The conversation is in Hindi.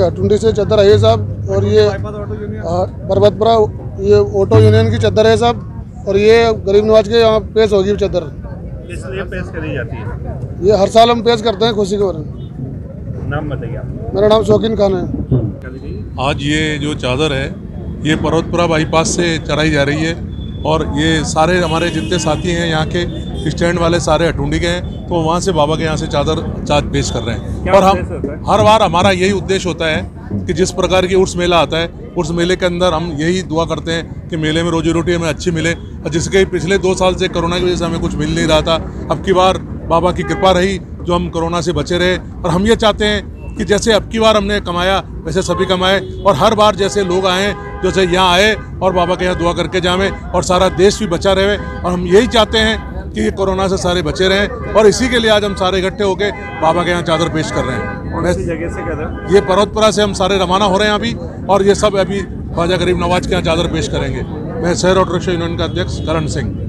हटुंडी से चादर आई है साहब और ये पर्वतपुरा ये ऑटो यूनियन की चादर है साहब और ये गरीब नवाज़ के यहाँ पेश होगी चादर किस लिए पेश करी जाती है। ये हर साल हम पेश करते हैं खुशी के बारे में। नाम बताइए आप। मेरा नाम शौकीन खान है। आज ये जो चादर है ये पर्वतपुरा बाईपास से चढ़ाई जा रही है। और ये सारे हमारे जितने साथी हैं यहाँ के स्टैंड वाले सारे अटूंडी के हैं तो वहाँ से बाबा के यहाँ से चादर चाद पेश कर रहे हैं। और हम? हर बार हमारा यही उद्देश्य होता है कि जिस प्रकार की उर्स मेला आता है उर्स मेले के अंदर हम यही दुआ करते हैं कि मेले में रोजी रोटी हमें अच्छी मिले। और जिसके पिछले दो साल से कोरोना की वजह से हमें कुछ मिल नहीं रहा था अब की बार बाबा की कृपा रही जो हम कोरोना से बचे रहे। और हम ये चाहते हैं कि जैसे अब की बार हमने कमाया वैसे सभी कमाए और हर बार जैसे लोग आए जैसे यहाँ आए और बाबा के यहाँ दुआ करके जावे और सारा देश भी बचा रहे। और हम यही चाहते हैं कि ये कोरोना से सारे बचे रहें और इसी के लिए आज हम सारे इकट्ठे होकर बाबा के यहाँ चादर पेश कर रहे हैं। जगह से ये पर्वतपुरा से हम सारे रवाना हो रहे हैं अभी और ये सब अभी ख्वाजा गरीब नवाज़ के यहाँ चादर पेश करेंगे। मैं शहर ऑटो रिक्शा यूनियन का अध्यक्ष करण सिंह।